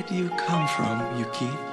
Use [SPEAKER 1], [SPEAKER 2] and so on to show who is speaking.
[SPEAKER 1] Where do you come from, Yuki?